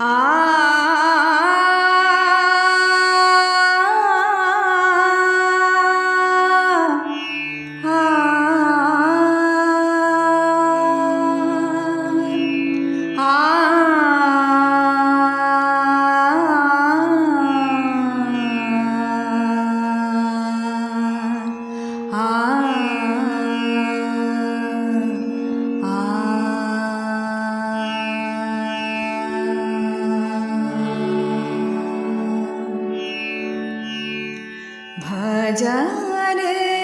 Ah! i Hare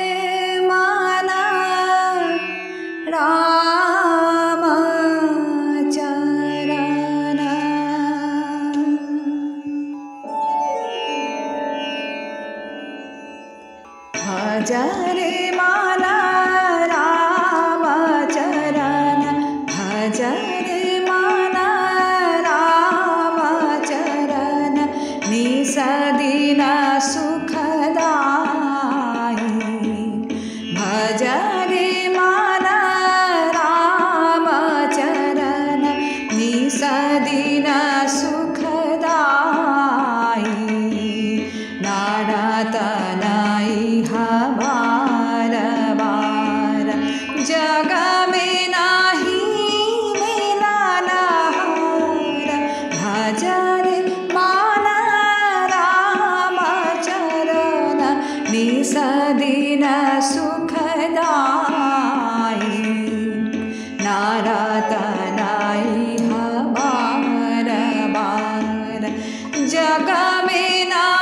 जग में नाही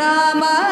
Rama.